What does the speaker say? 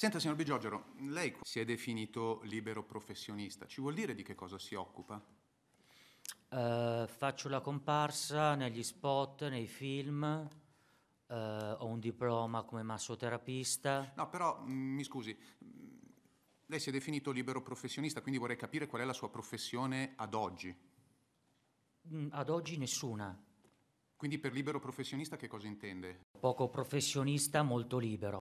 Senta, signor Bigiorgero, lei si è definito libero professionista. Ci vuol dire di che cosa si occupa? Uh, faccio la comparsa negli spot, nei film, uh, ho un diploma come massoterapista. No, però, mm, mi scusi, mm, lei si è definito libero professionista, quindi vorrei capire qual è la sua professione ad oggi. Mm, Ad oggi nessuna. Quindi per libero professionista che cosa intende? Poco professionista, molto libero.